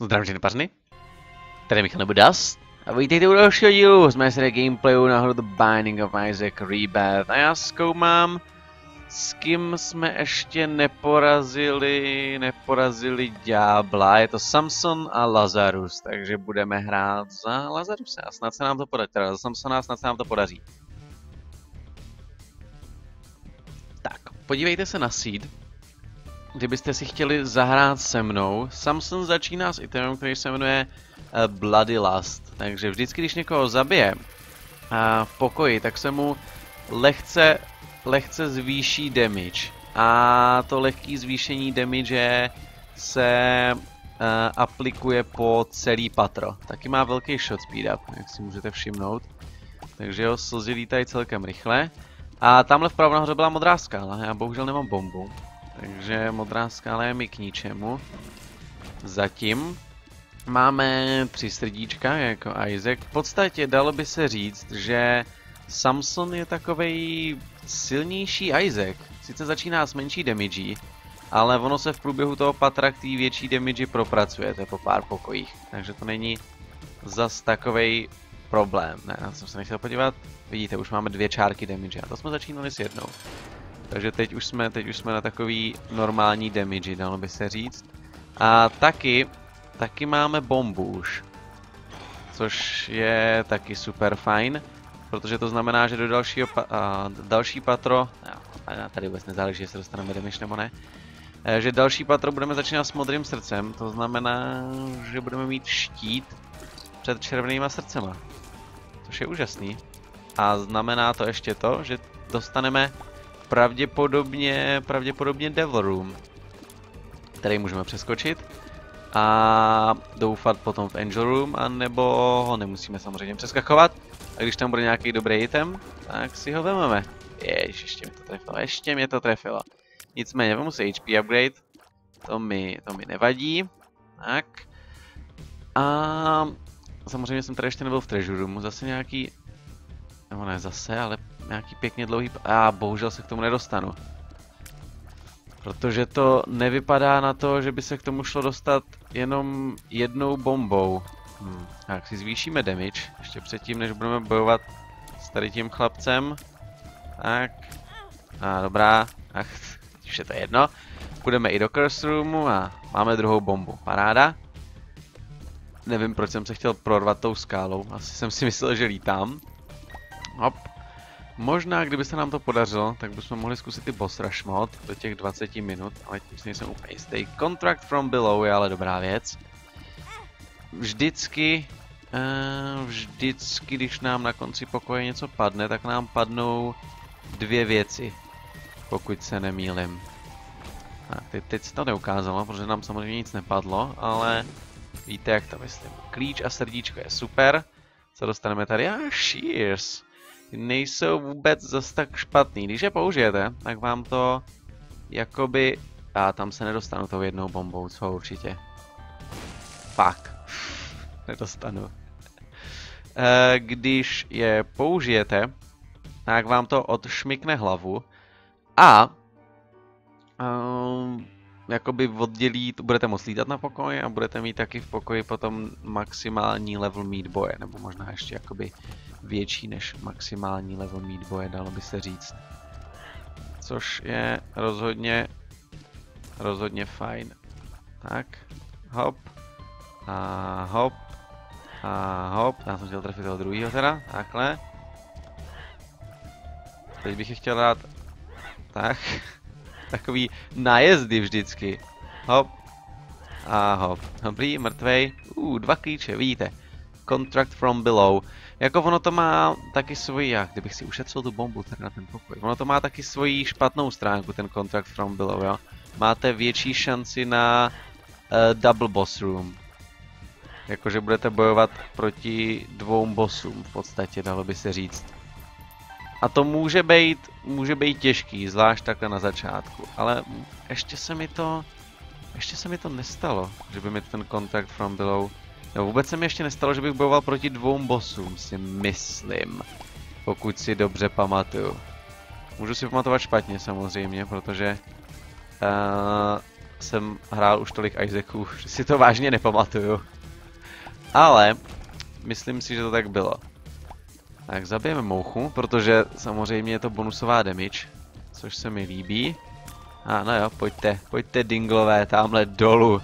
Zdravím všechny pařny. Tady Michal nebo. A vítejte u dalšího dílu z mé série gameplayu na hru The Binding of Isaac Rebirth. A já zkoumám, s kým jsme ještě neporazili, neporazili ďábla. Je to Samson a Lazarus, takže budeme hrát za Lazaruse a snad se nám to podaří. Teda za Samsona a snad se nám to podaří. Tak, podívejte se na seed kdybyste si chtěli zahrát se mnou, Samson začíná s itemem, který se jmenuje uh, Bloody Lust. Takže vždycky, když někoho zabije uh, v pokoji, tak se mu lehce, lehce zvýší damage. A to lehký zvýšení damage se uh, aplikuje po celý patro. Taky má velký shot speed up, jak si můžete všimnout. Takže jo, slzy lítají celkem rychle. A tamhle vpravo nahoře byla modrá skála, já bohužel nemám bombu. Takže modrá skála je mi k ničemu. Zatím máme tři srdíčka jako Isaac. V podstatě dalo by se říct, že Samson je takovej silnější Isaac. Sice začíná s menší damage, ale ono se v průběhu toho patra k té větší damage propracujete po pár pokojích. Takže to není zas takovej problém. Ne, na jsem se nechtěl podívat. Vidíte, už máme dvě čárky damage a to jsme začínali s jednou. Takže teď už jsme, teď už jsme na takový normální damage, dalo by se říct. A taky, taky máme bombu už. Což je taky super fajn. Protože to znamená, že do dalšího pa a, další patro, a tady vůbec nezáleží, jestli dostaneme damage nebo ne, e, že další patro budeme začínat s modrým srdcem, to znamená, že budeme mít štít před červenýma srdcema. Což je úžasný. A znamená to ještě to, že dostaneme pravděpodobně, pravděpodobně Devil Room, který můžeme přeskočit a doufat potom v Angel Room, anebo ho nemusíme samozřejmě přeskakovat. A když tam bude nějaký dobrý item, tak si ho vezmeme. Jež, ještě mi to trefilo, ještě mě to trefilo. Nicméně, vemu si HP upgrade, to mi, to mi nevadí. Tak. A samozřejmě jsem tady ještě nebyl v Treasure Roomu, zase nějaký, nebo ne zase, ale nějaký pěkně dlouhý... A ah, bohužel se k tomu nedostanu. Protože to nevypadá na to, že by se k tomu šlo dostat jenom jednou bombou. Hmm. Tak si zvýšíme damage, ještě předtím, než budeme bojovat s tady tím chlapcem. Tak. A dobrá. Ach, už je to jedno. Půjdeme i do Curse Roomu a máme druhou bombu. Paráda. Nevím, proč jsem se chtěl prorvat tou skálou. Asi jsem si myslel, že lítám. Hop. Možná, kdyby se nám to podařilo, tak bychom mohli zkusit i boss rush mod do těch 20 minut, ale tím si nejsem úplně jistý. Contract from below je ale dobrá věc. Vždycky, uh, vždycky, když nám na konci pokoje něco padne, tak nám padnou dvě věci, pokud se nemýlim. Tak, teď, teď se to neukázalo, protože nám samozřejmě nic nepadlo, ale víte, jak to myslím. Klíč a srdíčko je super. Co dostaneme tady? Ah, shears nejsou vůbec zase tak špatný. Když je použijete, tak vám to jakoby... A tam se nedostanu tou jednou bombou, co určitě. Fuck. Nedostanu. Eh, když je použijete, tak vám to odšmikne hlavu a um, jakoby oddělí, budete moct lítat na pokoji a budete mít taky v pokoji potom maximální level meat boje, nebo možná ještě jakoby větší než maximální level meat boje, dalo by se říct. Což je rozhodně, rozhodně fajn. Tak, hop, a hop, a hop, já jsem chtěl trefit toho druhého teda, takhle. Teď bych je chtěl dát, tak, takový nájezdy vždycky. Hop. A hop. Dobrý, mrtvej. Uh, dva klíče, vidíte. Contract from below. Jako ono to má taky svoji, jak kdybych si ušetřil tu bombu tady na ten pokoj. Ono to má taky svoji špatnou stránku, ten Contract from below, jo. Máte větší šanci na uh, double boss room. Jakože budete bojovat proti dvou bossům v podstatě, dalo by se říct. A to může být, může být těžký, zvlášť takhle na začátku, ale ještě se mi to, ještě se mi to nestalo, že by mi ten kontakt from below No vůbec se mi ještě nestalo, že bych bojoval proti dvou bossům, si myslím. Pokud si dobře pamatuju. Můžu si pamatovat špatně samozřejmě, protože uh, jsem hrál už tolik Isaaců, že si to vážně nepamatuju. Ale myslím si, že to tak bylo. Tak zabijeme mouchu, protože samozřejmě je to bonusová damage, což se mi líbí. A no jo, pojďte, pojďte dinglové tamhle dolů.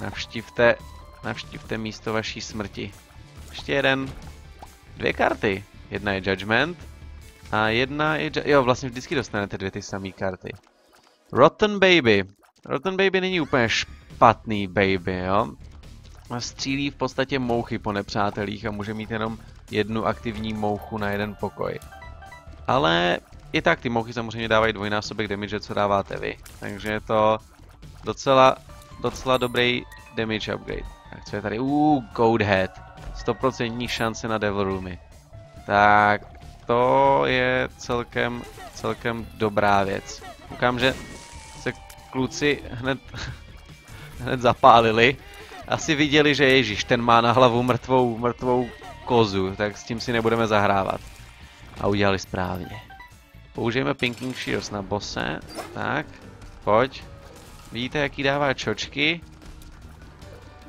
Navštívte, navštívte místo vaší smrti. Ještě jeden, dvě karty. Jedna je Judgment a jedna je, jo vlastně vždycky dostanete dvě ty samé karty. Rotten Baby. Rotten Baby není úplně špatný baby, jo. Střílí v podstatě mouchy po nepřátelích a může mít jenom jednu aktivní mouchu na jeden pokoj. Ale i tak ty mouchy samozřejmě dávají dvojnásobek damage, co dáváte vy. Takže je to docela, docela dobrý damage upgrade. Tak co je tady? Uuu, Goathead. 100% šance na Devil Roomy. Tak, to je celkem, celkem dobrá věc. Koukám, že se kluci hned, hned zapálili. Asi viděli, že Ježíš, ten má na hlavu mrtvou, mrtvou kozu, tak s tím si nebudeme zahrávat. A udělali správně. Použijeme Pinking Shields na bose. Tak, pojď. Vidíte, jaký dává čočky?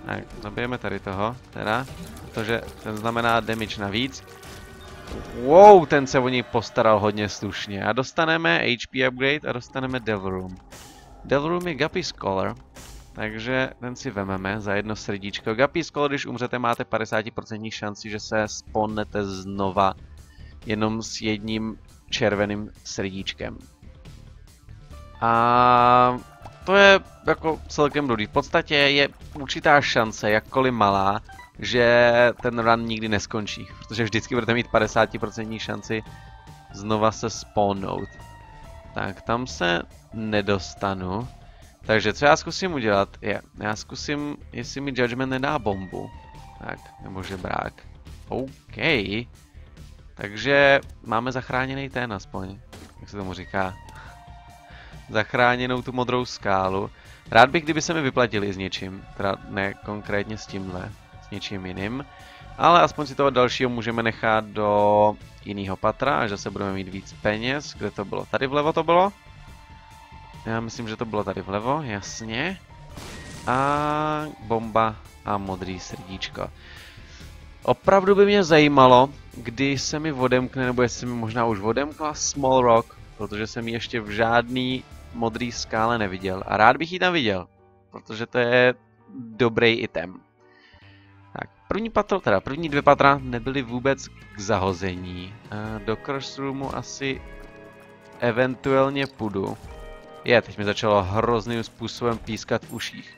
Tak, zabijeme tady toho, teda, protože ten znamená damage navíc. Wow, ten se o něj postaral hodně slušně. A dostaneme HP upgrade a dostaneme Devil Room. Devil Room je Guppy Scholar, takže ten si vememe za jedno srdíčko. Scholar, když umřete, máte 50% šanci, že se sponnete znova jenom s jedním červeným srdíčkem. A to je jako celkem dobrý. V podstatě je určitá šance, jakkoliv malá, že ten run nikdy neskončí. Protože vždycky budete mít 50% šanci znova se spawnout. Tak, tam se nedostanu. Takže co já zkusím udělat je, já zkusím, jestli mi Judgment nedá bombu. Tak, nebo žebrák. OK. Takže máme zachráněný ten aspoň, jak se tomu říká. Zachráněnou tu modrou skálu. Rád bych, kdyby se mi vyplatili s něčím, teda ne konkrétně s tímhle, s něčím jiným. Ale aspoň si toho dalšího můžeme nechat do jiného patra, až zase budeme mít víc peněz. Kde to bylo? Tady vlevo to bylo? Já myslím, že to bylo tady vlevo, jasně. A bomba a modrý srdíčko. Opravdu by mě zajímalo, kdy se mi odemkne, nebo jestli mi možná už odemkla Small Rock, protože jsem ji ještě v žádný modrý skále neviděl. A rád bych ji tam viděl, protože to je dobrý item. Tak, první patro, teda první dvě patra nebyly vůbec k zahození. Do Roomu asi eventuálně půjdu. Je, teď mi začalo hrozným způsobem pískat v uších.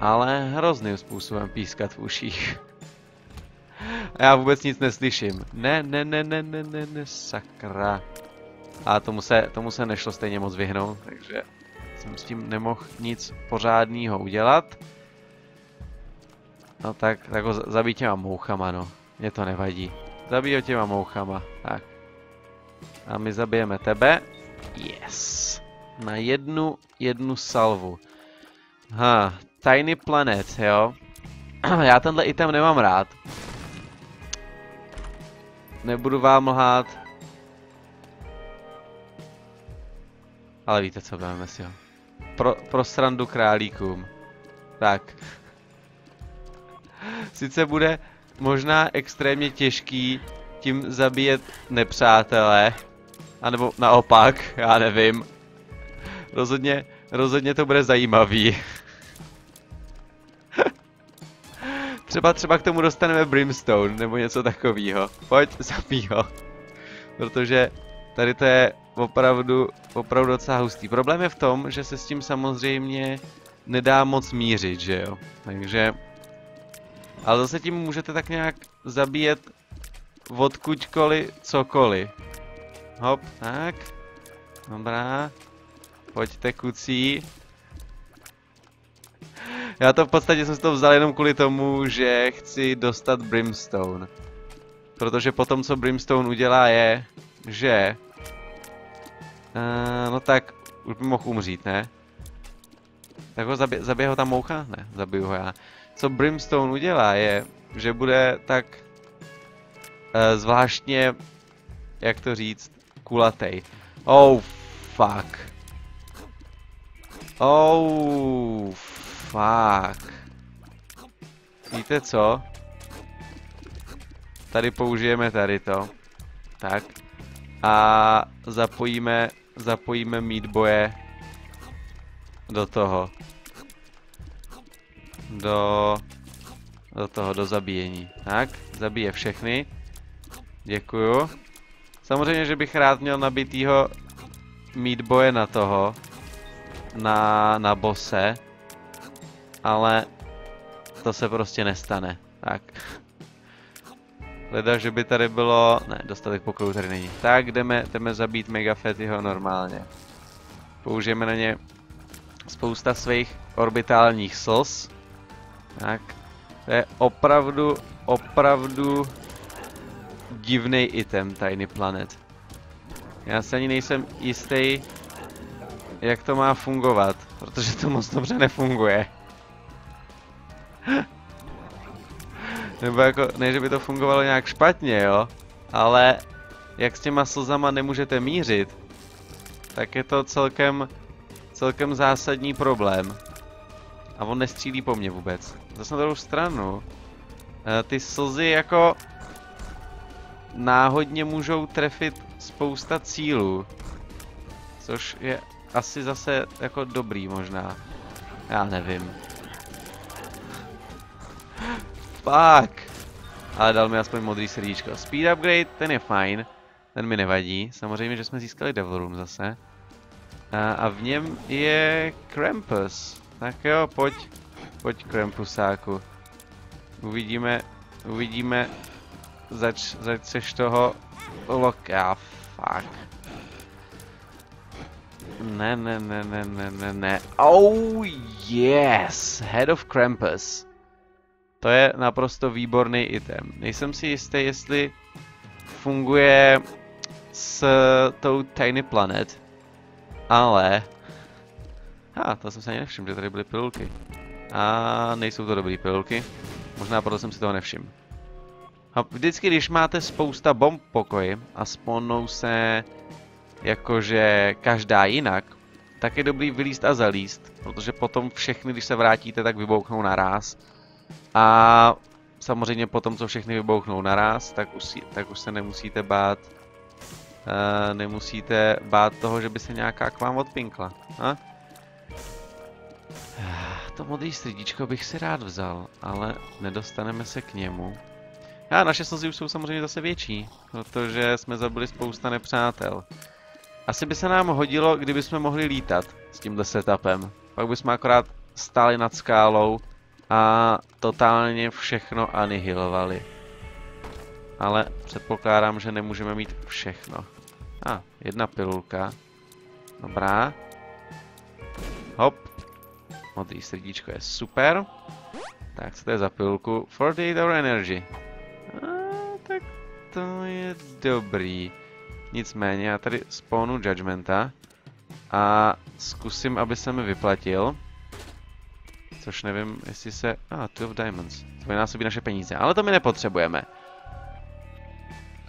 Ale hrozným způsobem pískat v uších. Já vůbec nic neslyším. Ne, ne, ne, ne, ne, ne, ne, sakra. A tomu se, tomu se nešlo stejně moc vyhnout, takže jsem s tím nemohl nic pořádného udělat. No tak, tak ho zabij těma mouchama, no. Mě to nevadí. Zabij ho těma mouchama, tak. A my zabijeme tebe. Yes. Na jednu, jednu salvu. Ha, Tiny Planet, jo. Já tenhle item nemám rád. Nebudu vám lhát. Ale víte co, budeme si ho. Pro, pro srandu králíkům. Tak. Sice bude možná extrémně těžký tím zabíjet nepřátelé. A nebo naopak, já nevím. Rozhodně, rozhodně to bude zajímavý. třeba, třeba k tomu dostaneme Brimstone, nebo něco takového. Pojď, zabij ho. Protože tady to je opravdu, opravdu docela hustý. Problém je v tom, že se s tím samozřejmě nedá moc mířit, že jo. Takže... Ale zase tím můžete tak nějak zabíjet odkuďkoliv, cokoliv. Hop, tak. Dobrá. Pojďte kucí. Já to v podstatě jsem to vzal jenom kvůli tomu, že chci dostat Brimstone. Protože potom, co Brimstone udělá, je, že... Uh, no tak, už by mohl umřít, ne? Tak ho zabije, zabije ho ta moucha? Ne, zabiju ho já. co Brimstone udělá, je, že bude tak uh, zvláštně, jak to říct, kulatej. Oh, fuck. Oh, fuck. Víte co? Tady použijeme tady to. Tak. A zapojíme, zapojíme boje do toho. Do, do toho, do zabíjení. Tak, zabije všechny. Děkuju. Samozřejmě, že bych rád měl nabitýho boje na toho. Na, na bose. Ale to se prostě nestane. Tak. Leda, že by tady bylo... Ne, dostatek pokojů tady není. Tak, jdeme, jdeme zabít Megafetyho normálně. Použijeme na ně spousta svých orbitálních slz. Tak. To je opravdu, opravdu divný item, Tiny Planet. Já se ani nejsem jistý, jak to má fungovat, protože to moc dobře nefunguje. Nebo jako, ne, že by to fungovalo nějak špatně, jo, ale jak s těma slzama nemůžete mířit, tak je to celkem, celkem zásadní problém. A on nestřílí po mně vůbec. Zase na druhou stranu, eh, ty slzy jako náhodně můžou trefit spousta cílů. Což je asi zase jako dobrý možná. Já nevím. Fuck! Ale dal mi aspoň modrý srdíčko. Speed upgrade, ten je fajn. Ten mi nevadí. Samozřejmě, že jsme získali Devil Room zase. A, a v něm je Krampus. Tak jo, pojď. Pojď Krampusáku. Uvidíme, uvidíme, zač, zač seš toho loka, ah, fuck. Ne, ne, ne, ne, ne, ne, ne. Oh, yes! Head of Krampus. To je naprosto výborný item. Nejsem si jistý, jestli funguje s tou Tiny Planet, ale... A, ah, to jsem se ani nevšiml, že tady byly pilulky. A nejsou to dobré pilulky. Možná proto jsem si toho nevšiml. A vždycky, když máte spousta bomb pokoji a spawnou se jakože každá jinak, tak je dobrý vylíst a zalíst, protože potom všechny, když se vrátíte, tak vybouchnou naraz a samozřejmě potom, co všechny vybouchnou naraz, tak už, tak už se nemusíte bát uh, nemusíte bát toho, že by se nějaká k vám odpinkla. A? To modrý střídičko bych si rád vzal, ale nedostaneme se k němu. A naše slzy už jsou samozřejmě zase větší, protože jsme zabili spousta nepřátel. Asi by se nám hodilo, kdyby jsme mohli lítat s tímhle setupem. Pak bychom akorát stáli nad skálou a totálně všechno anihilovali. Ale předpokládám, že nemůžeme mít všechno. A, ah, jedna pilulka. Dobrá. Hop. Modrý srdíčko je super. Tak, co to je za pilulku? 48 hour energy. A, tak to je dobrý. Nicméně, já tady spawnu Judgmenta. A zkusím, aby se mi vyplatil. Což nevím, jestli se... A, ah, 12 diamonds. To násobí naše peníze, ale to my nepotřebujeme.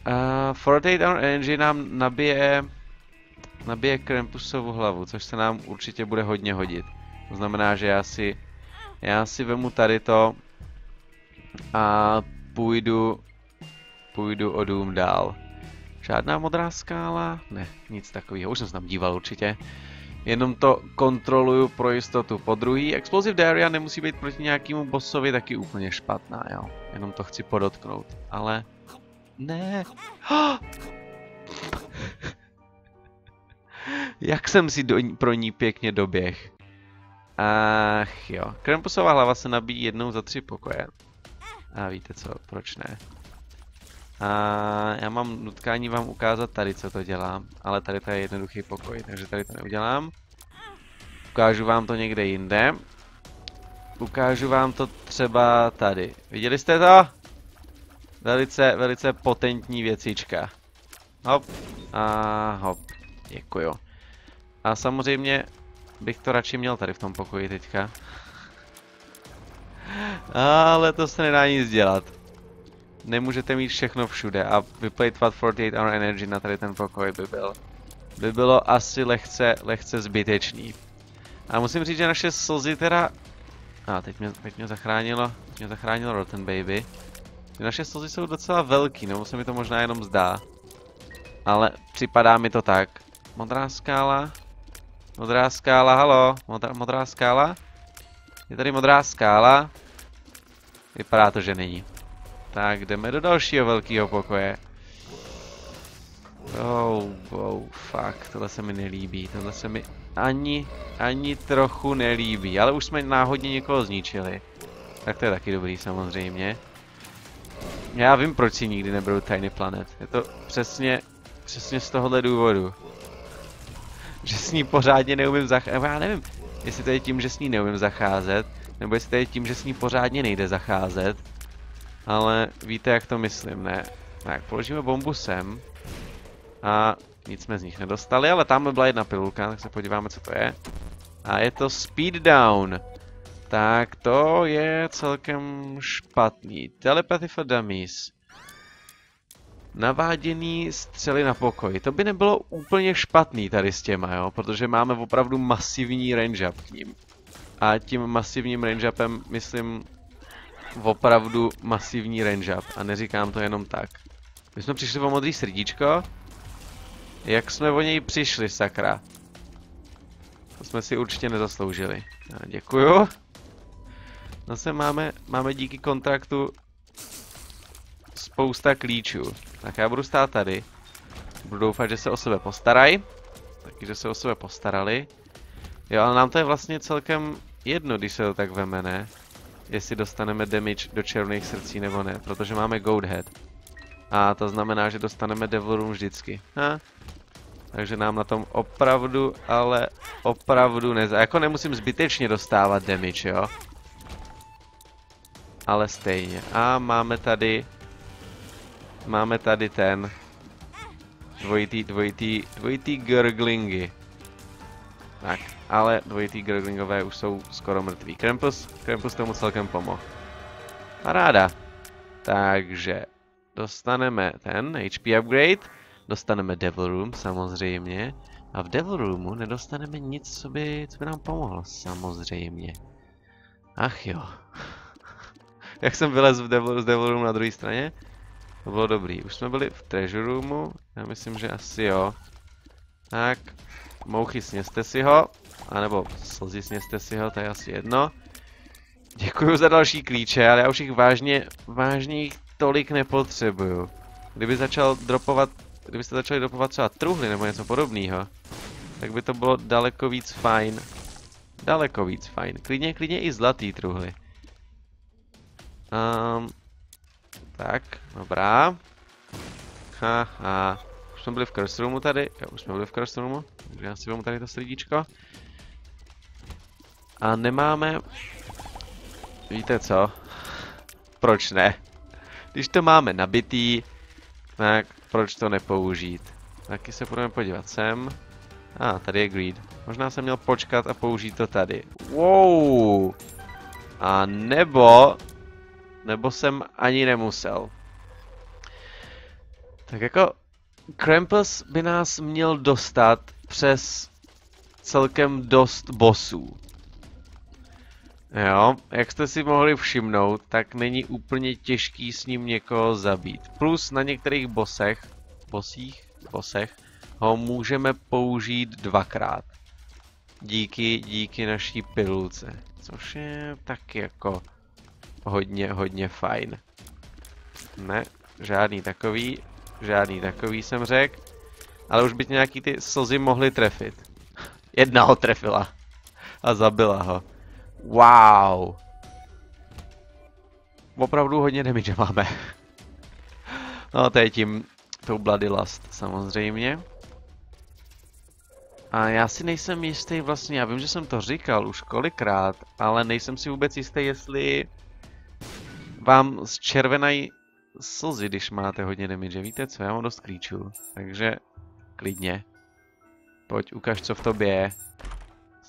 Uh, 48 Hour Energy nám nabije... Nabije Krampusovu hlavu, což se nám určitě bude hodně hodit. To znamená, že já si... Já si vemu tady to... A půjdu... Půjdu o dům dál. Žádná modrá skála? Ne, nic takového. Už jsem se tam díval určitě. Jenom to kontroluju pro jistotu. Po druhý, Explosive Diarrhea nemusí být proti nějakému bossovi taky úplně špatná, jo. Jenom to chci podotknout. Ale... Ne. Jak jsem si do ní, pro ní pěkně doběh. Ach jo. Krampusová hlava se nabíjí jednou za tři pokoje. A víte co, proč ne? A já mám nutkání vám ukázat tady, co to dělá, ale tady to je jednoduchý pokoj, takže tady to neudělám. Ukážu vám to někde jinde. Ukážu vám to třeba tady. Viděli jste to? Velice, velice potentní věcička. Hop. A hop. Děkuju. A samozřejmě bych to radši měl tady v tom pokoji teďka. Ale to se nedá nic dělat. Nemůžete mít všechno všude a vyplejtvat 48 hour energy na tady ten pokoj by byl. By bylo asi lehce, lehce zbytečný. A musím říct, že naše slzy teda... A teď mě, teď mě zachránilo, teď mě zachránilo Rotten Baby. Naše slzy jsou docela velký, nebo se mi to možná jenom zdá. Ale připadá mi to tak. Modrá skála. Modrá skála, halo. Modrá, modrá skála. Je tady modrá skála. Vypadá to, že není. Tak, jdeme do dalšího velkého pokoje. Oh, oh, fuck, tohle se mi nelíbí, tohle se mi ani, ani trochu nelíbí, ale už jsme náhodně někoho zničili. Tak to je taky dobrý samozřejmě. Já vím, proč si nikdy neberu Tiny Planet. Je to přesně, přesně z tohohle důvodu. Že s ní pořádně neumím zacházet, já nevím, jestli to je tím, že s ní neumím zacházet, nebo jestli to je tím, že s ní pořádně nejde zacházet. Ale víte, jak to myslím, ne? Tak, položíme bombu sem. A nic jsme z nich nedostali, ale tam byla jedna pilulka, tak se podíváme, co to je. A je to Speed Down. Tak to je celkem špatný. Telepathy for Dummies. Naváděný střely na pokoj. To by nebylo úplně špatný tady s těma, jo? Protože máme opravdu masivní range up k ním. A tím masivním range upem myslím opravdu masivní range up. A neříkám to jenom tak. My jsme přišli o modrý srdíčko. Jak jsme o něj přišli, sakra? To jsme si určitě nezasloužili. A děkuju. Zase máme, máme díky kontraktu spousta klíčů. Tak já budu stát tady. Budu doufat, že se o sebe postarají. Taky, že se o sebe postarali. Jo, ale nám to je vlastně celkem jedno, když se to tak veme, ne? Jestli dostaneme damage do červených srdcí nebo ne, protože máme Goat Head. A to znamená, že dostaneme Devil Room vždycky. Ha? Takže nám na tom opravdu, ale opravdu nezá. Jako nemusím zbytečně dostávat damage, jo? Ale stejně. A máme tady... Máme tady ten... Dvojitý, dvojitý, dvojitý gurglingy. Tak, ale dvojitý gurglingové už jsou skoro mrtví. Krampus, Krampus tomu celkem pomohl. Paráda. Takže dostaneme ten HP upgrade, dostaneme Devil Room samozřejmě a v Devil Roomu nedostaneme nic, co by, co by nám pomohlo samozřejmě. Ach jo. Jak jsem vylez v Devil, z Devil Roomu na druhé straně? To bylo dobrý. Už jsme byli v Treasure Roomu, já myslím, že asi jo. Tak, mouchy sněste si ho, anebo slzy sněste si ho, to je asi jedno. Děkuji za další klíče, ale já už jich vážně, vážně jich tolik nepotřebuju. Kdyby začal dropovat, kdybyste začali dropovat třeba truhly nebo něco podobného, tak by to bylo daleko víc fajn. Daleko víc fajn. Klidně, klidně i zlatý truhly. Um, tak, dobrá. Haha. Už jsme byli v curse roomu tady. Jo, už jsme byli v curse roomu. Takže já si vezmu tady to srdíčko. A nemáme... Víte co? Proč ne? Když to máme nabitý, tak proč to nepoužít? Taky se budeme podívat sem. A, ah, tady je greed. Možná jsem měl počkat a použít to tady. Wow! A nebo... Nebo jsem ani nemusel. Tak jako... Krampus by nás měl dostat přes celkem dost bossů. Jo, jak jste si mohli všimnout, tak není úplně těžký s ním někoho zabít. Plus na některých bosech, bosích, bosech, ho můžeme použít dvakrát. Díky, díky naší pilulce. Což je tak jako hodně, hodně fajn. Ne, žádný takový, žádný takový jsem řekl. Ale už by nějaký ty slzy mohly trefit. Jedna ho trefila. A zabila ho. Wow. Opravdu hodně damage máme. no to je tím, tou Bloody Lust samozřejmě. A já si nejsem jistý vlastně, já vím, že jsem to říkal už kolikrát, ale nejsem si vůbec jistý, jestli vám zčervenají slzy, když máte hodně damage. Víte co, já mám dost klíčů, takže klidně. Pojď, ukaž, co v tobě je.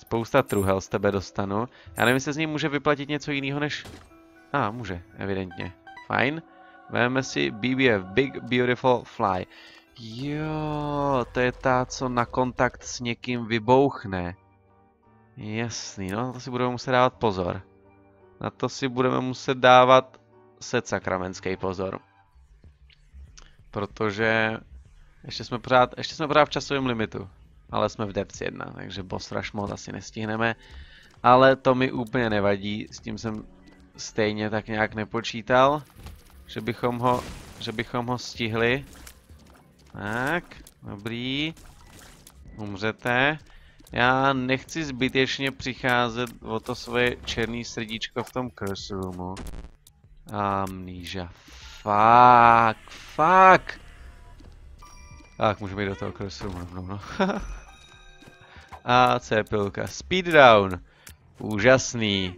Spousta truhel z tebe dostanu. Já nevím, jestli z něj může vyplatit něco jiného než... A, ah, může, evidentně. Fajn. Vezmeme si BBF, Big Beautiful Fly. Jo, to je ta, co na kontakt s někým vybouchne. Jasný, no to si budeme muset dávat pozor. Na to si budeme muset dávat set sakramenský pozor. Protože ještě jsme pořád, ještě jsme pořád v časovém limitu. Ale jsme v depth 1, takže boss rush mod asi nestihneme. Ale to mi úplně nevadí, s tím jsem stejně tak nějak nepočítal. Že bychom ho, že bychom ho stihli. Tak, dobrý. Umřete. Já nechci zbytečně přicházet o to svoje černý srdíčko v tom curse roomu. Amníža. Fuck, fuck. Tak, můžeme jít do toho curse roomu rovnou, no. A co je pilka? Speed down. Úžasný.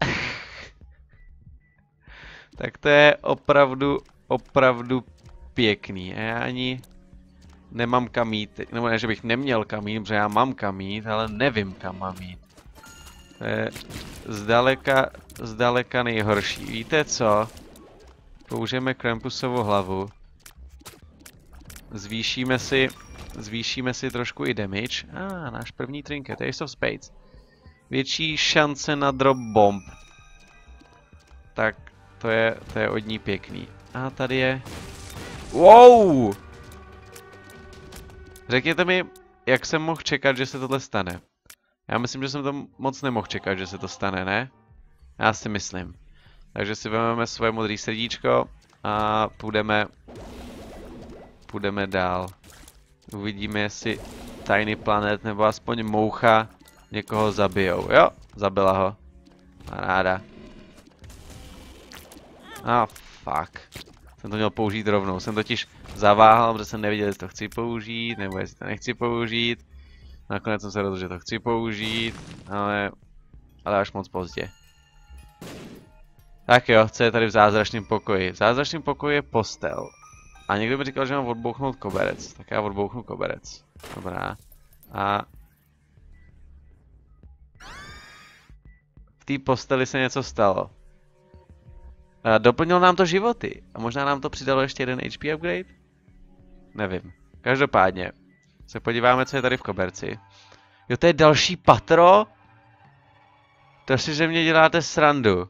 tak to je opravdu, opravdu pěkný. A já ani nemám kam jít. Nebo ne, že bych neměl kam jít, protože já mám kam jít, ale nevím kam mám jít. To je zdaleka, zdaleka nejhorší. Víte co? Použijeme Krampusovou hlavu. Zvýšíme si, zvýšíme si trošku i damage. A, ah, náš první trinket, Ace of Spades. Větší šance na drop bomb. Tak, to je, to je od ní pěkný. A tady je... Wow! Řekněte mi, jak jsem mohl čekat, že se tohle stane. Já myslím, že jsem to moc nemohl čekat, že se to stane, ne? Já si myslím. Takže si vezmeme svoje modré srdíčko a půjdeme... Půjdeme dál. Uvidíme, jestli Tiny Planet nebo aspoň moucha někoho zabijou. Jo, zabila ho. Ráda. A ah, fuck. Jsem to měl použít rovnou. Jsem totiž zaváhal, protože jsem nevěděl, jestli to chci použít, nebo jestli to nechci použít. Nakonec jsem se rozhodl, že to chci použít, ale, ale až moc pozdě. Tak jo, co je tady v zázračném pokoji? V zázračném pokoji je postel. A někdo mi říkal, že mám odbouchnout koberec. Tak já odbouchnu koberec. Dobrá. A... V té posteli se něco stalo. A doplnil nám to životy. A možná nám to přidalo ještě jeden HP upgrade? Nevím. Každopádně se podíváme, co je tady v koberci. Jo, to je další patro? To si že mě děláte srandu.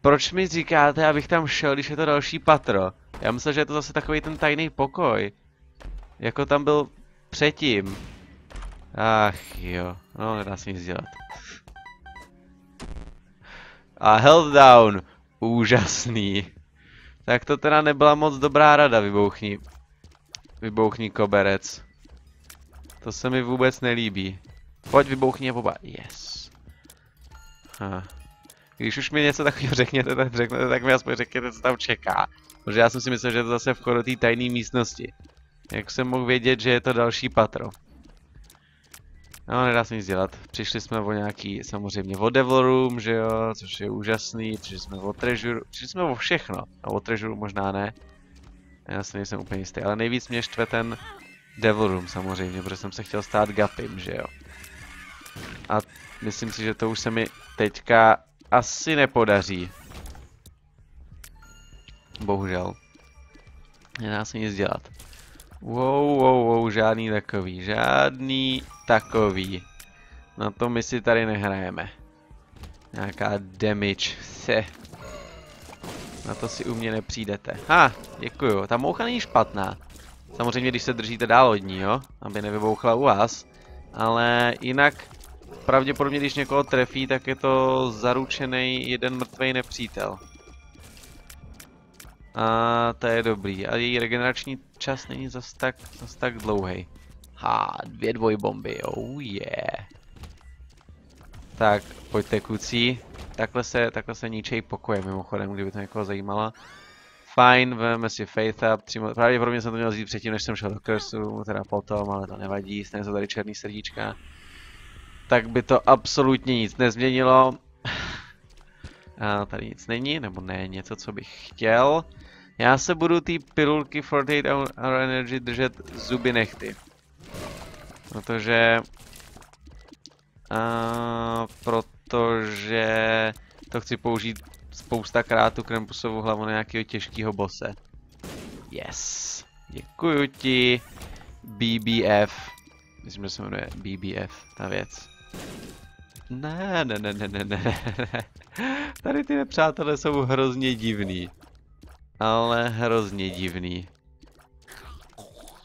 Proč mi říkáte, abych tam šel, když je to další patro? Já myslel, že je to zase takový ten tajný pokoj. Jako tam byl předtím. Ach jo, no nedá se nic dělat. A held down. Úžasný. Tak to teda nebyla moc dobrá rada, vybouchni. Vybouchni koberec. To se mi vůbec nelíbí. Pojď vybouchni a poba. Yes. Ha. Když už mi něco takového řekněte, tak řeknete, tak mi aspoň řekněte, co tam čeká. Protože já jsem si myslel, že je to zase v té tajné místnosti. Jak jsem mohl vědět, že je to další patro. No, nedá se nic dělat. Přišli jsme o nějaký, samozřejmě o Devil Room, že jo, což je úžasný. Přišli jsme o Treasure, přišli jsme o všechno. A o Treasure možná ne. Já si nejsem úplně jistý, ale nejvíc mě štve ten Devil Room samozřejmě, protože jsem se chtěl stát Gapim, že jo. A myslím si, že to už se mi teďka asi nepodaří. Bohužel. Nedá se nic dělat. Wow, wow, wow, žádný takový, žádný takový. Na to my si tady nehrajeme. Nějaká damage, se. Na to si u mě nepřijdete. Ha, děkuju, ta moucha není špatná. Samozřejmě, když se držíte dál od ní, jo, aby nevybouchla u vás. Ale jinak, pravděpodobně, když někoho trefí, tak je to zaručený jeden mrtvý nepřítel. A to je dobrý. A její regenerační čas není zas tak, zas tak dlouhý. Ha, dvě dvojbomby, oh yeah. Tak, pojďte kucí. Takhle se, takhle se ničej pokoje mimochodem, kdyby to někoho zajímalo. Fajn, vezmeme si Faith Up, přímo, pravděpodobně jsem to měl vzít předtím, než jsem šel do Cursu, teda potom, ale to nevadí, stejně jsou tady černý srdíčka. Tak by to absolutně nic nezměnilo. A tady nic není, nebo ne, něco, co bych chtěl. Já se budu ty pilulky 48 Hour Energy držet zuby nechty. Protože... A, protože to chci použít spoustakrát tu Krampusovou hlavu na nějakého těžkého bose. Yes. Děkuju ti. BBF. Myslím, že se jmenuje BBF, ta věc. Ne, ne, ne, ne, ne, ne. Tady ty nepřátelé jsou hrozně divný. Ale hrozně divný.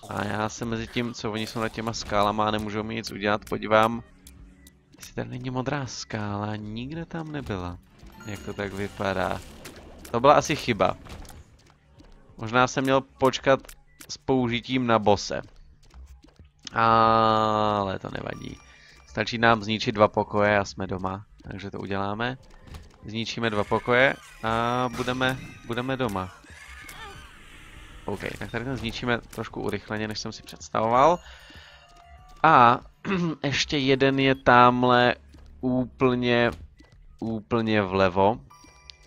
A já se mezi tím, co oni jsou na těma skálama a nemůžou mi nic udělat, podívám. Jestli tady není modrá skála, nikde tam nebyla. Jak to tak vypadá. To byla asi chyba. Možná jsem měl počkat s použitím na bose. Ale to nevadí. Stačí nám zničit dva pokoje a jsme doma. Takže to uděláme. Zničíme dva pokoje a budeme, budeme doma. OK, tak tady ten zničíme trošku urychleně, než jsem si představoval. A ještě jeden je tamhle úplně, úplně vlevo.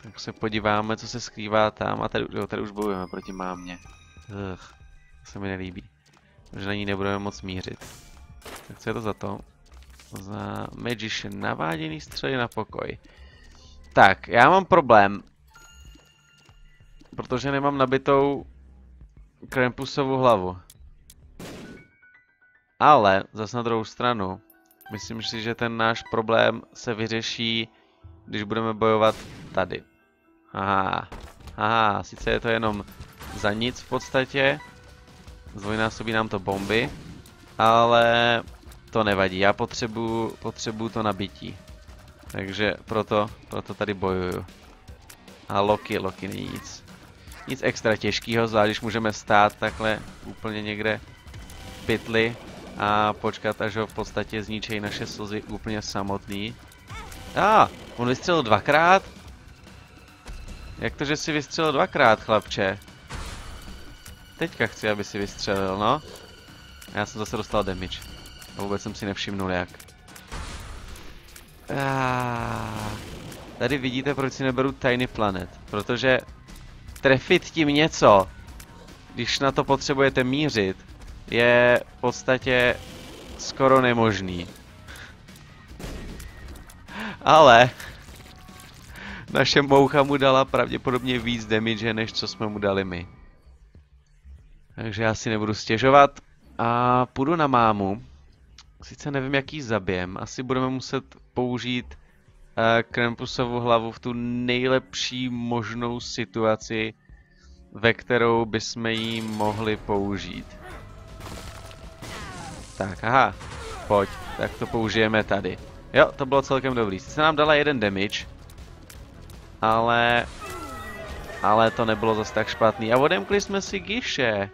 Tak se podíváme, co se skrývá tam. A tady, jo, tady už bojujeme proti mámě. Ugh, to se mi nelíbí. Že na ní nebudeme moc mířit. Tak co je to za to? Za Magician. Naváděný střely na pokoj. Tak, já mám problém. Protože nemám nabitou Krampusovou hlavu. Ale, zase na druhou stranu, myslím si, že ten náš problém se vyřeší, když budeme bojovat tady. Aha, aha, sice je to jenom za nic v podstatě, zdvojnásobí nám to bomby, ale to nevadí, já potřebuju, potřebuju to nabití. Takže proto, proto tady bojuju. A Loki, Loki není nic. Nic extra těžkého, zvlášť když můžeme stát takhle úplně někde v pytli a počkat, až ho v podstatě zničejí naše slzy úplně samotný. A, ah, on vystřelil dvakrát? Jak to, že si vystřelil dvakrát, chlapče? Teďka chci, aby si vystřelil, no. Já jsem zase dostal damage. A vůbec jsem si nevšimnul jak. Tady vidíte, proč si neberu Tiny Planet. Protože trefit tím něco, když na to potřebujete mířit, je v podstatě skoro nemožný. Ale naše moucha mu dala pravděpodobně víc damage, než co jsme mu dali my. Takže já si nebudu stěžovat a půjdu na mámu. Sice nevím, jaký zabijem. Asi budeme muset použít uh, Krampusovu hlavu v tu nejlepší možnou situaci, ve kterou bychom ji mohli použít. Tak, aha, pojď, tak to použijeme tady. Jo, to bylo celkem dobrý. Sice nám dala jeden damage, ale... Ale to nebylo zase tak špatný. A odemkli jsme si giše.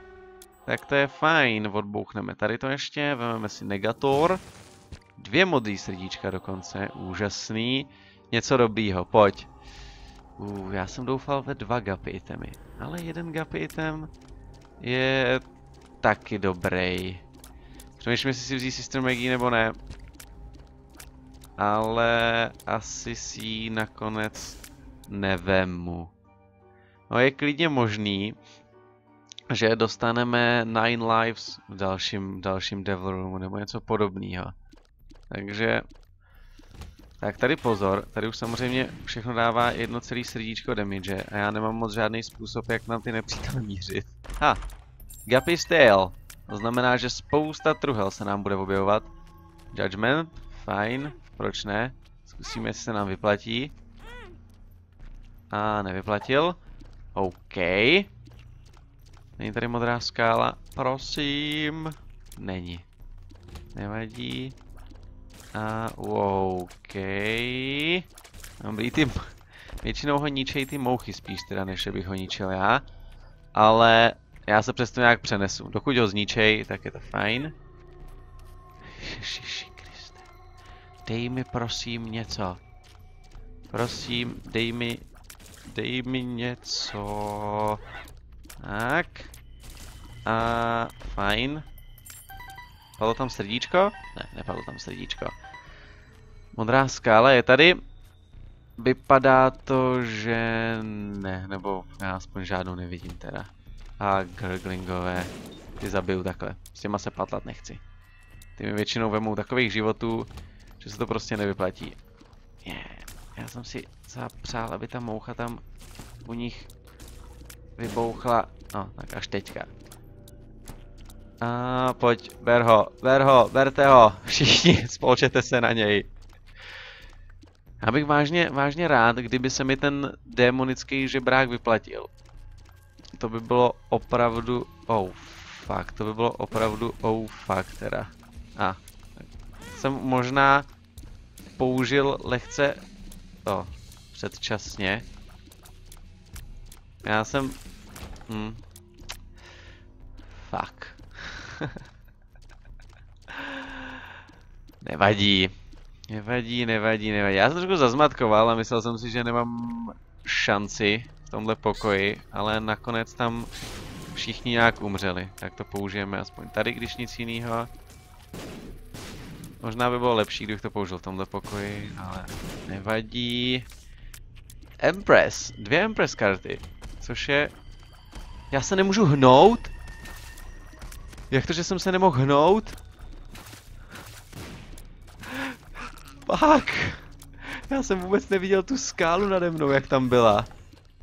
Tak to je fajn, odbouchneme tady to ještě, vezmeme si negator. Dvě modrý srdíčka dokonce, úžasný. Něco dobrýho, pojď. Uh, já jsem doufal ve dva gapy itemy, ale jeden gapy item je taky dobrý. Přemýšlím, jestli si vzít Sister Maggie nebo ne. Ale asi si ji nakonec nevemu. No je klidně možný, že dostaneme Nine Lives v dalším, dalším Devil Roomu nebo něco podobného. Takže... Tak tady pozor, tady už samozřejmě všechno dává jedno celý srdíčko damage a já nemám moc žádný způsob, jak nám ty nepřítele mířit. Ha! Guppy's Tail. To znamená, že spousta truhel se nám bude objevovat. Judgment, fajn, proč ne? Zkusíme, jestli se nám vyplatí. A nevyplatil. OK. Není tady modrá skála? Prosím. Není. Nevadí. A OK. Dobrý, ty... Většinou ho ničej ty mouchy spíš teda, než bych ho ničil já. Ale já se přesto nějak přenesu. Dokud ho zničej, tak je to fajn. Ježiši Kriste. Dej mi prosím něco. Prosím, dej mi... Dej mi něco. Tak. A fajn. Padlo tam srdíčko? Ne, nepadlo tam srdíčko. Modrá skála je tady. Vypadá to, že ne, nebo já aspoň žádnou nevidím teda. A gurglingové, ty zabiju takhle. S těma se patlat nechci. Ty mi většinou vemou takových životů, že se to prostě nevyplatí. Yeah. Já jsem si zapřál, aby ta moucha tam u nich vybouchla. No, tak až teďka. A pojď, ber ho, ber ho, berte ho, všichni, spolčete se na něj. Já bych vážně, vážně rád, kdyby se mi ten démonický žebrák vyplatil. To by bylo opravdu, oh fuck, to by bylo opravdu, oh fuck teda. A, jsem možná použil lehce, to, předčasně. Já jsem, hm, fuck. nevadí. Nevadí, nevadí, nevadí. Já jsem trošku zazmatkoval a myslel jsem si, že nemám šanci v tomhle pokoji, ale nakonec tam všichni nějak umřeli. Tak to použijeme aspoň tady, když nic jiného. Možná by bylo lepší, kdybych to použil v tomhle pokoji, ale nevadí. Empress, dvě Empress karty, což je... Já se nemůžu hnout? Jak to, že jsem se nemohl hnout? Fuck. Já jsem vůbec neviděl tu skálu nade mnou, jak tam byla.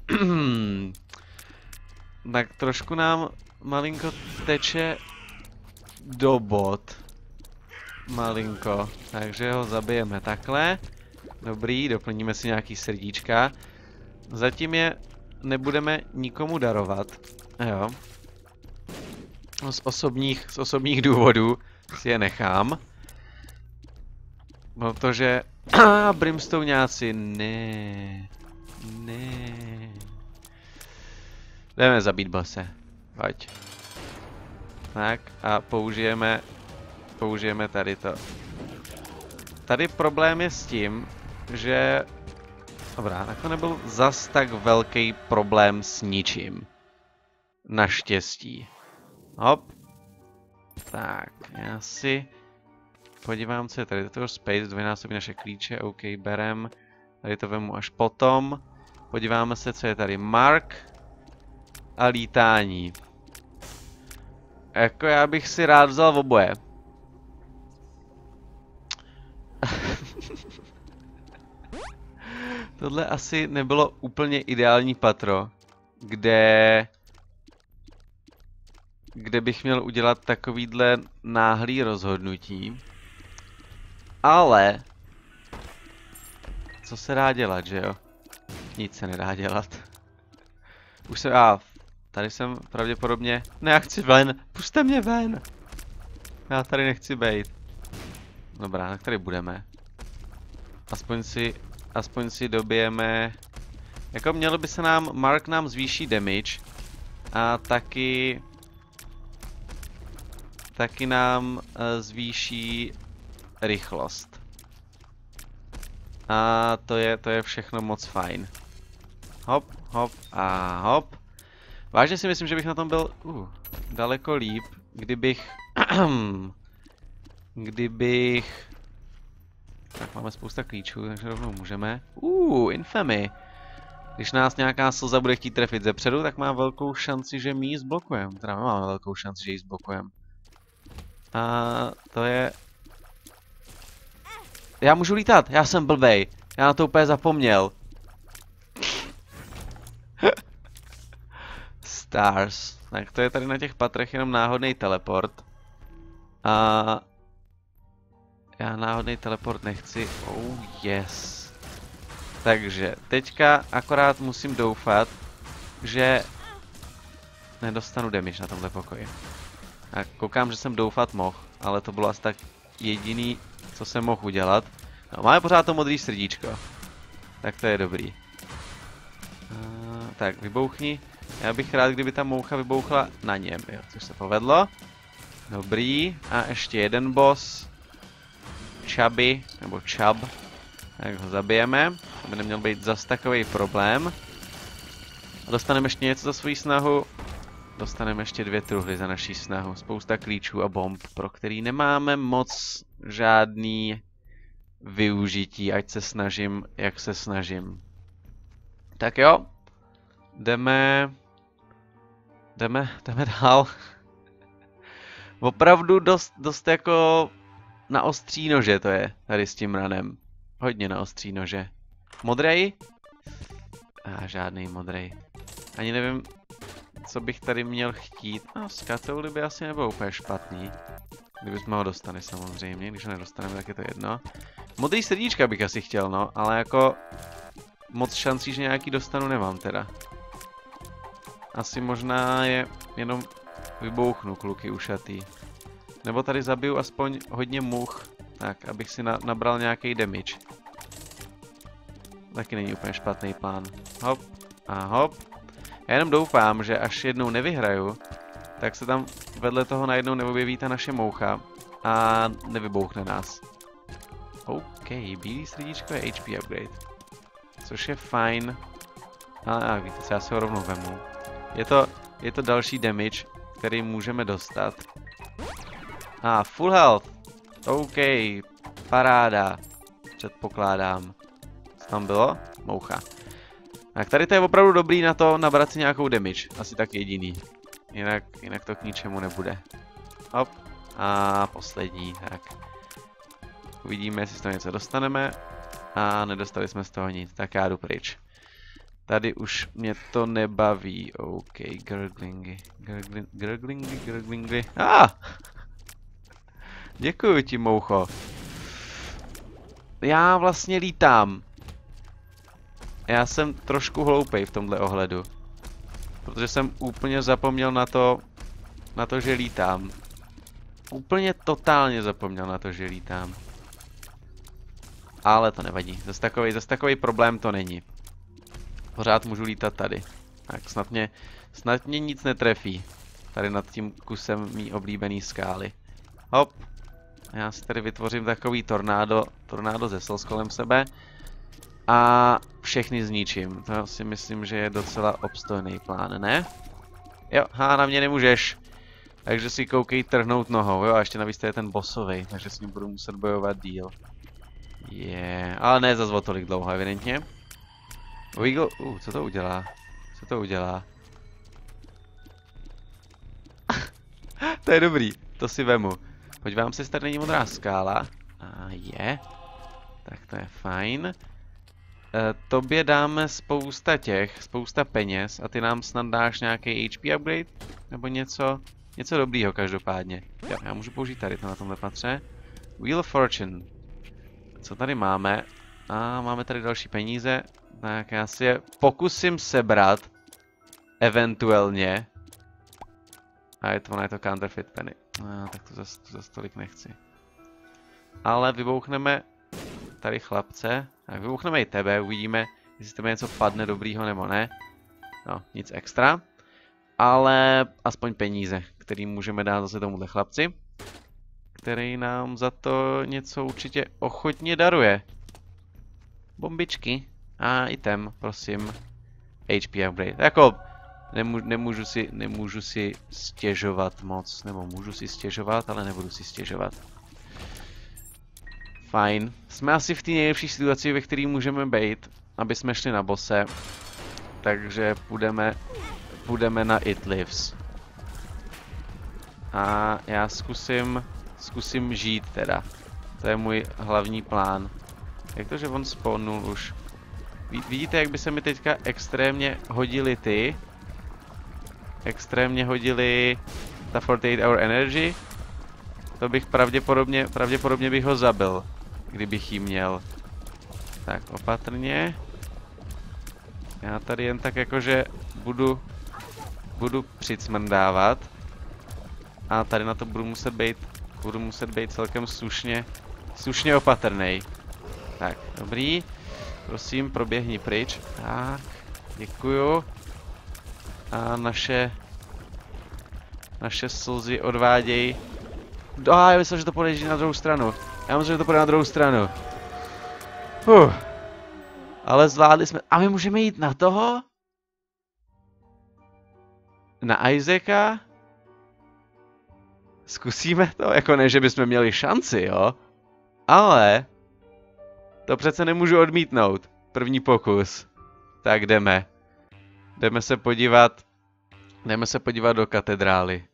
tak trošku nám malinko teče do bod. Malinko. Takže ho zabijeme takhle. Dobrý, doplníme si nějaký srdíčka. Zatím je nebudeme nikomu darovat. Jo. Z osobních, z osobních důvodů si je nechám. Protože... Ah, brimstoneáci, ne. Ne. Jdeme zabít bose. Pojď. Tak a použijeme... Použijeme tady to. Tady problém je s tím, že... Dobrá, tak to nebyl zas tak velký problém s ničím. Naštěstí. Hop. Tak, já si podívám, co je tady. To space, dvojnásobí naše klíče, OK, berem. Tady to vemu až potom. Podíváme se, co je tady. Mark a lítání. Jako já bych si rád vzal oboje. Tohle asi nebylo úplně ideální patro, kde kde bych měl udělat takovýhle náhlý rozhodnutí. Ale... Co se dá dělat, že jo? Nic se nedá dělat. Už se... A, tady jsem pravděpodobně... Ne, já chci ven! Puste mě ven! Já tady nechci být. Dobrá, tak tady budeme. Aspoň si... Aspoň si dobijeme... Jako mělo by se nám... Mark nám zvýší damage. A taky... Taky nám uh, zvýší rychlost. A to je, to je všechno moc fajn. Hop, hop a hop. Vážně si myslím, že bych na tom byl uh, daleko líp, kdybych... kdybych... Tak máme spousta klíčů, takže rovnou můžeme. Uh, infamy. Když nás nějaká slza bude chtít trefit ze předu, tak má velkou šanci, že my ji zblokujeme. Teda máme velkou šanci, že ji zblokujeme. A to je já můžu lítat, já jsem blbej. Já na to úplně zapomněl. Stars. Tak to je tady na těch patrech jenom náhodný teleport. A já náhodný teleport nechci. Oh yes. Takže teďka akorát musím doufat, že nedostanu damage na tomhle pokoji. A koukám, že jsem doufat mohl, ale to bylo asi tak jediný co jsem mohl udělat. No, máme pořád to modrý srdíčko. Tak to je dobrý. Uh, tak, vybouchni. Já bych rád, kdyby ta moucha vybouchla na něm, jo, což se povedlo. Dobrý. A ještě jeden boss. Chubby, nebo Chub. Tak ho zabijeme. To by neměl být zas takový problém. A dostaneme ještě něco za svoji snahu. Dostaneme ještě dvě truhly za naší snahu. Spousta klíčů a bomb, pro který nemáme moc žádný využití, ať se snažím, jak se snažím. Tak jo, jdeme, jdeme, jdeme dál. Opravdu dost, dost jako na ostří nože to je, tady s tím ranem. Hodně na ostří nože. Modrej? A žádný modrej. Ani nevím, co bych tady měl chtít. No, skatouly by asi nebylo úplně špatný. Kdybychom ho dostali samozřejmě, když ho nedostaneme, tak je to jedno. Modrý srdíčka bych asi chtěl, no, ale jako moc šancí, že nějaký dostanu nemám teda. Asi možná je jenom vybouchnu kluky ušatý. Nebo tady zabiju aspoň hodně much, tak abych si na nabral nějaký damage. Taky není úplně špatný plán. Hop a hop. Já jenom doufám, že až jednou nevyhraju, tak se tam vedle toho najednou neobjeví ta naše moucha a nevybouchne nás. OK, bílý srdíčko je HP upgrade. Což je fajn. Ale a víte co, já si ho rovnou vemu. Je to, je to další damage, který můžeme dostat. A ah, full health. OK, paráda. Předpokládám. Co tam bylo? Moucha. Tak tady to je opravdu dobrý na to nabrat si nějakou damage. Asi tak jediný. Jinak, jinak to k ničemu nebude. Hop. A poslední, tak. Uvidíme, jestli z toho něco dostaneme. A nedostali jsme z toho nic, tak já jdu pryč. Tady už mě to nebaví. OK, gurglingy. Gurgling, gurglingy, gurglingy. Ah! Děkuji ti, moucho. Já vlastně lítám. Já jsem trošku hloupej v tomhle ohledu. Protože jsem úplně zapomněl na to, na to, že lítám. Úplně totálně zapomněl na to, že lítám. Ale to nevadí. Zase takový, zase takový problém to není. Pořád můžu lítat tady. Tak snad mě, snad mě nic netrefí. Tady nad tím kusem mý oblíbený skály. Hop. Já si tady vytvořím takový tornádo, tornádo ze kolem sebe. A všechny zničím. To si myslím, že je docela obstojný plán, ne? Jo, ha, na mě nemůžeš. Takže si koukej trhnout nohou, jo, a ještě navíc je ten bossový, takže s ním budu muset bojovat díl. Je, yeah. ale ne zase o tolik dlouho, evidentně. Wiggle, uh, co to udělá? Co to udělá? to je dobrý, to si vemu. Podívám se, jestli tady není modrá skála. A je. Tak to je fajn. E, tobě dáme spousta těch, spousta peněz a ty nám snad dáš nějaký HP upgrade? Nebo něco? Něco dobrýho každopádně. Jo, já můžu použít tady to na tomhle patře. Wheel of Fortune. Co tady máme? A máme tady další peníze. Tak já si je pokusím sebrat. Eventuálně. A je to, je to counterfeit penny. A, tak to zase, to zase tolik nechci. Ale vybouchneme tady chlapce. Tak vybouchneme i tebe, uvidíme, jestli tebe něco padne dobrýho nebo ne. No, nic extra. Ale aspoň peníze, který můžeme dát zase tomuhle chlapci. Který nám za to něco určitě ochotně daruje. Bombičky. A item, prosím. HP upgrade. Jako, nemů nemůžu, si, nemůžu si stěžovat moc. Nebo můžu si stěžovat, ale nebudu si stěžovat. Fajn. Jsme asi v té nejlepší situaci, ve které můžeme být, aby jsme šli na bose. Takže půjdeme, půjdeme na It Lives. A já zkusím, zkusím žít teda. To je můj hlavní plán. Jak to, že on spawnul už? Vidíte, jak by se mi teďka extrémně hodili ty? Extrémně hodili ta 48 hour energy? To bych pravděpodobně, pravděpodobně bych ho zabil kdybych jí měl. Tak, opatrně. Já tady jen tak jakože budu, budu přicmrdávat. A tady na to budu muset být, budu muset být celkem slušně, slušně opatrný. Tak, dobrý. Prosím, proběhni pryč. Tak, děkuju. A naše, naše slzy odvádějí. A já myslel, že to půjde na druhou stranu. Já myslím, že to půjde na druhou stranu. Uh. Ale zvládli jsme. A my můžeme jít na toho? Na Isaaca? Zkusíme to? Jako ne, že bychom měli šanci, jo? Ale... To přece nemůžu odmítnout. První pokus. Tak jdeme. Jdeme se podívat... Jdeme se podívat do katedrály.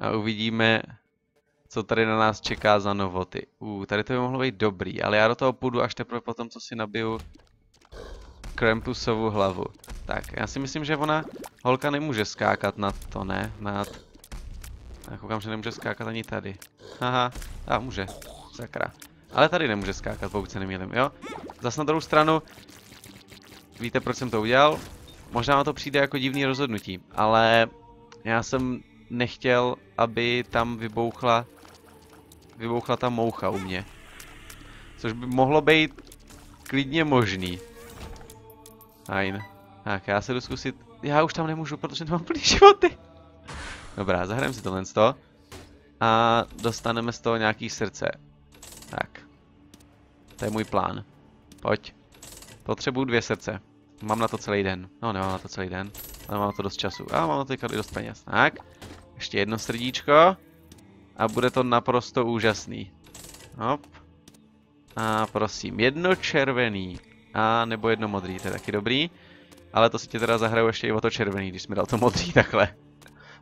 A uvidíme, co tady na nás čeká za novoty. Uh, tady to by mohlo být dobrý, ale já do toho půjdu až teprve potom, co si nabiju Krampusovu hlavu. Tak, já si myslím, že ona, holka nemůže skákat nad to, ne? Nad... Já koukám, že nemůže skákat ani tady. Haha, a může, sakra. Ale tady nemůže skákat, pokud se nemýlím, jo? Zas na druhou stranu, víte, proč jsem to udělal? Možná vám to přijde jako divný rozhodnutí, ale já jsem nechtěl, aby tam vybouchla, vybouchla ta moucha u mě. Což by mohlo být klidně možný. Fajn. Tak, já se jdu zkusit... Já už tam nemůžu, protože nemám plný životy. Dobrá, zahrajeme si tohle z toho. A dostaneme z toho nějaký srdce. Tak. To je můj plán. Pojď. Potřebuju dvě srdce. Mám na to celý den. No, nemám na to celý den. Ale mám na to dost času. A mám na to i dost peněz. Tak. Ještě jedno srdíčko. A bude to naprosto úžasný. Hop. A prosím, jedno červený. A nebo jedno modrý, to je taky dobrý. Ale to si tě teda zahraju ještě i o to červený, když mi dal to modrý takhle.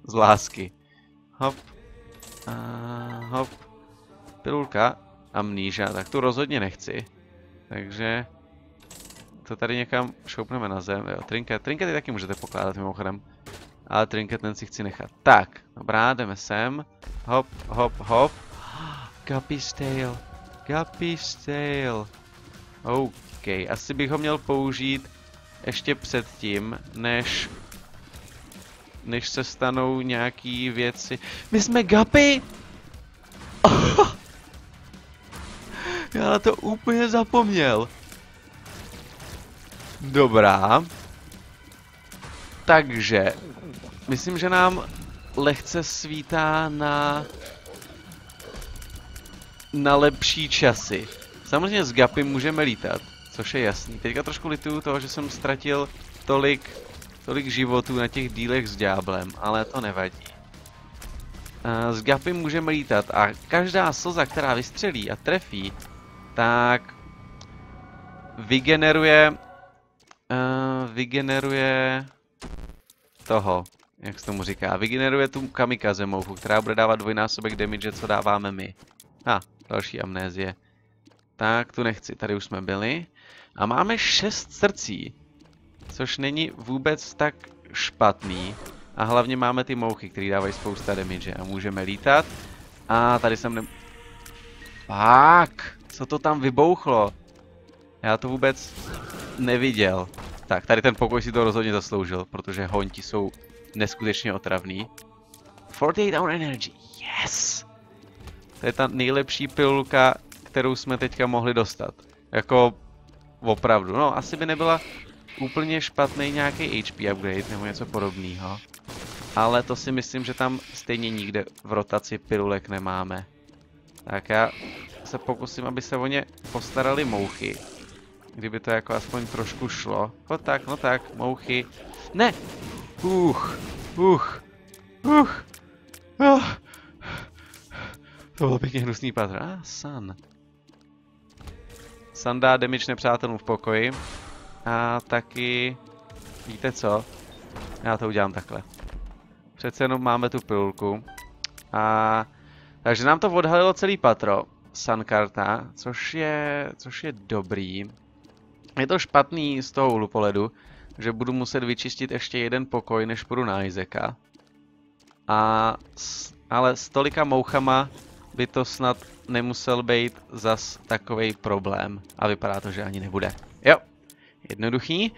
Z lásky. Hop. A hop. Pilulka. Amníža, tak tu rozhodně nechci. Takže to tady někam šoupneme na zem. Jo, trinket. Trinkety taky můžete pokládat mimochodem. Ale trinket ten si chci nechat. Tak, dobrá, jdeme sem. Hop, hop, hop. Guppy's tail. Guppy's tail. OK, asi bych ho měl použít ještě předtím, než než se stanou nějaký věci. My jsme Guppy! Já na to úplně zapomněl. Dobrá. Takže, myslím, že nám lehce svítá na na lepší časy. Samozřejmě s Gapy můžeme lítat, což je jasný. Teďka trošku lituju toho, že jsem ztratil tolik, tolik životů na těch dílech s Ďáblem, ale to nevadí. S Gapy můžeme lítat a každá slza, která vystřelí a trefí, tak vygeneruje uh, vygeneruje toho, jak se tomu říká, vygeneruje tu kamikaze mouchu, která bude dávat dvojnásobek damage, co dáváme my. A, ah, další amnézie. Tak, tu nechci, tady už jsme byli. A máme šest srdcí, což není vůbec tak špatný. A hlavně máme ty mouchy, které dávají spousta damage a můžeme lítat. A tady jsem ne... Fak, co to tam vybouchlo? Já to vůbec neviděl. Tak, tady ten pokoj si to rozhodně zasloužil, protože hoňti jsou neskutečně otravný. 48 hour energy, yes! To je ta nejlepší pilulka, kterou jsme teďka mohli dostat. Jako, opravdu. No, asi by nebyla úplně špatný nějaký HP upgrade nebo něco podobného. Ale to si myslím, že tam stejně nikde v rotaci pilulek nemáme. Tak já se pokusím, aby se o ně postarali mouchy. Kdyby to jako aspoň trošku šlo. No tak, no tak, mouchy. Ne! Uch, uch, uch. Oh. To bylo pěkně hnusný patr. Ah, Sun. Sun dá damage nepřátelům v pokoji. A taky... Víte co? Já to udělám takhle. Přece jenom máme tu pilulku. A... Takže nám to odhalilo celý patro. Sun karta, což je, což je dobrý. Je to špatný z toho úhlu pohledu, že budu muset vyčistit ještě jeden pokoj, než půjdu na Isaaca. A, ale s tolika mouchama by to snad nemusel být zas takový problém. A vypadá to, že ani nebude. Jo, jednoduchý.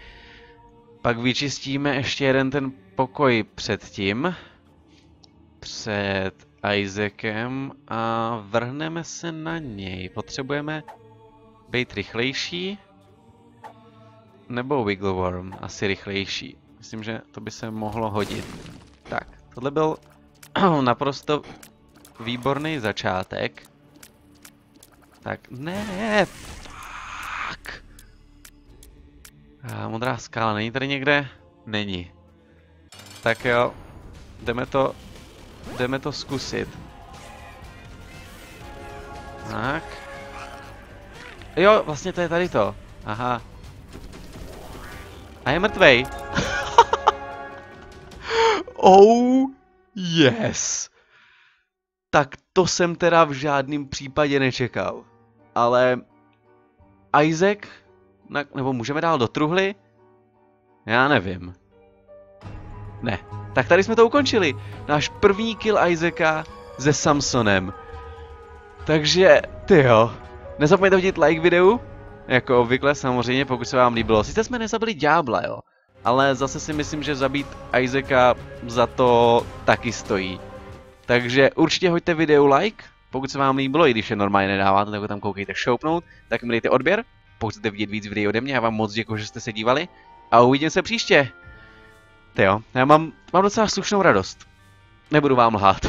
Pak vyčistíme ještě jeden ten pokoj předtím. Před Isaacem a vrhneme se na něj. Potřebujeme být rychlejší. Nebo Wiggleworm, asi rychlejší. Myslím, že to by se mohlo hodit. Tak, tohle byl naprosto výborný začátek. Tak, ne, fuck. A modrá skála, není tady někde? Není. Tak jo, jdeme to, jdeme to zkusit. Tak. Jo, vlastně to je tady to. Aha, a je mrtvej. oh, yes. Tak to jsem teda v žádném případě nečekal. Ale Isaac, na, nebo můžeme dál do truhly? Já nevím. Ne. Tak tady jsme to ukončili. Náš první kill Isaaca se Samsonem. Takže, ty jo. Nezapomeňte hodit like videu. Jako obvykle samozřejmě, pokud se vám líbilo. Sice jsme nezabili ďábla, jo. Ale zase si myslím, že zabít Isaaca za to taky stojí. Takže určitě hoďte videu like, pokud se vám líbilo, i když je normálně nedáváte, tak tam koukejte šoupnout, tak mi dejte odběr. Pokud chcete vidět víc videí ode mě, já vám moc děkuji, že jste se dívali. A uvidíme se příště. Ty jo, já mám, mám docela slušnou radost. Nebudu vám lhát.